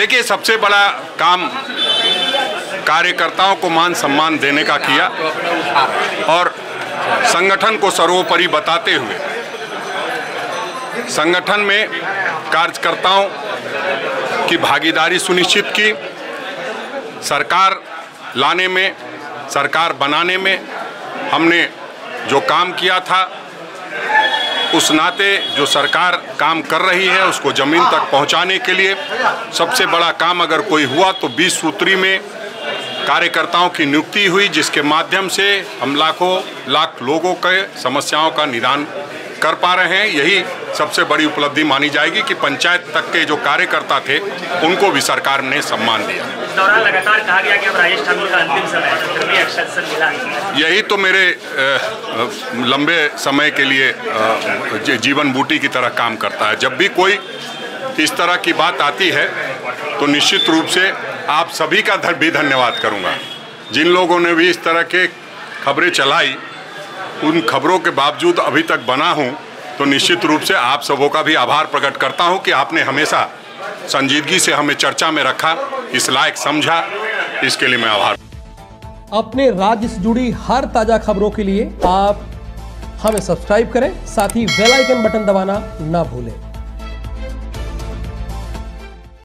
देखिए, सबसे बड़ा काम कार्यकर्ताओं को मान सम्मान देने का किया और संगठन को सर्वोपरि बताते हुए। संगठन में कार्यकर्ताओं की भागीदारी सुनिश्चित की, सरकार लाने में, सरकार बनाने में हमने जो काम किया था उस नाते जो सरकार काम कर रही है, उसको ज़मीन तक पहुँचाने के लिए सबसे बड़ा काम अगर कोई हुआ तो बीस सूत्री में कार्यकर्ताओं की नियुक्ति हुई, जिसके माध्यम से हम लाखों, लाख लोगों के समस्याओं का निदान कर पा रहे हैं। यही सबसे बड़ी उपलब्धि मानी जाएगी कि पंचायत तक के जो कार्यकर्ता थे, उनको भी सरकार ने सम्मान दिया। दौरान लगातार कहा गया कि अब राजेश ठाकुर का अंतिम समय है भी मिला यही तो मेरे लंबे समय के लिए जीवन बूटी की तरह काम करता है। जब भी कोई इस तरह की बात आती है तो निश्चित रूप से आप सभी का ध- भी धन्यवाद करूँगा। जिन लोगों ने भी इस तरह के खबरें चलाई, उन खबरों के बावजूद अभी तक बना हूँ तो निश्चित रूप से आप सबों का भी आभार प्रकट करता हूँ कि आपने हमेशा संजीदगी से हमें चर्चा में रखा इस लायक समझा, इसके लिए मैं आभार। अपने राज्य से जुड़ी हर ताज़ा खबरों के लिए आप हमें सब्सक्राइब करें, साथ ही बेल आइकन बटन दबाना ना भूलें।